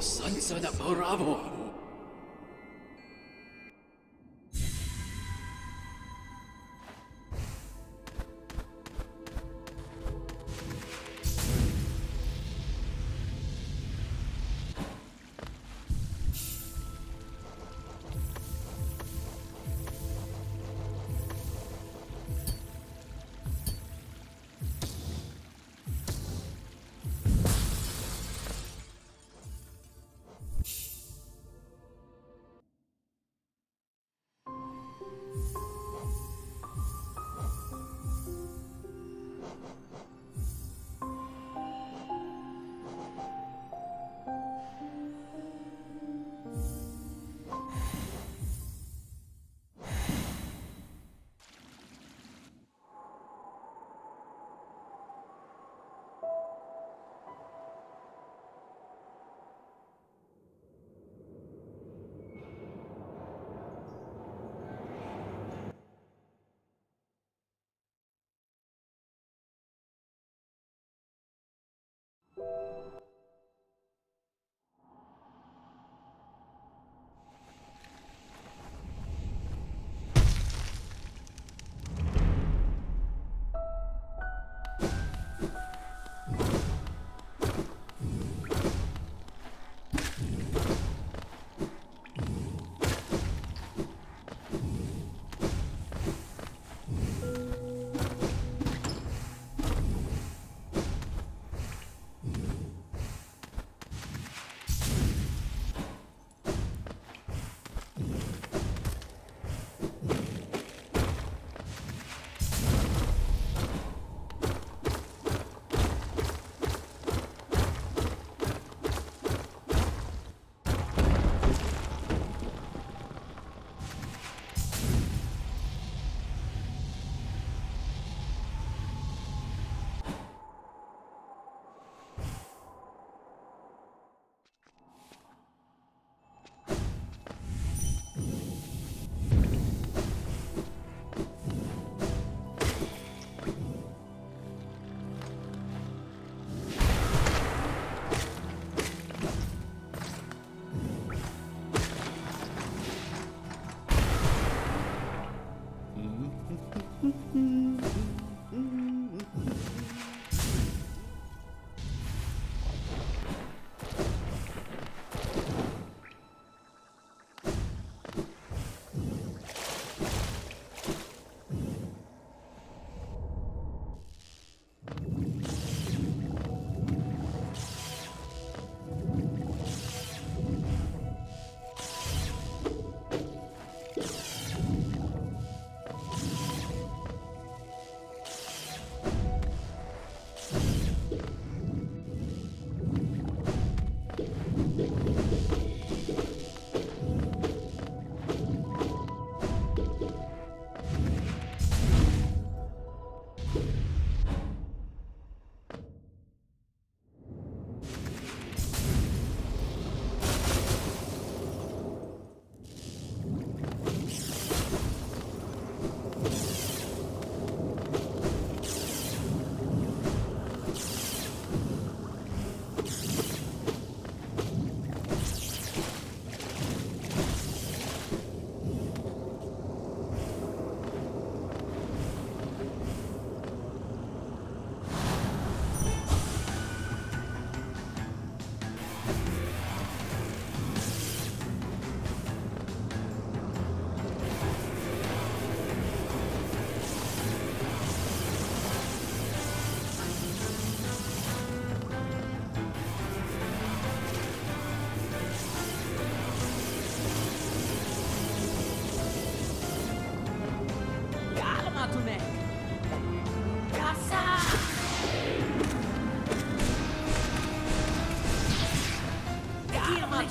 Sansa na Bravo.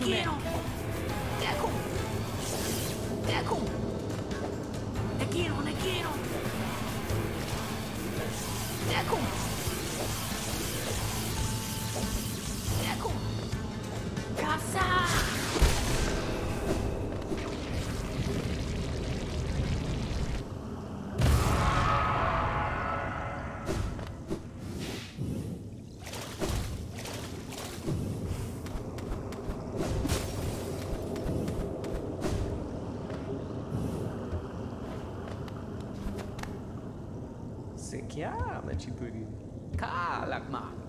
Conseguiram! Chiama Cipollini. Calma.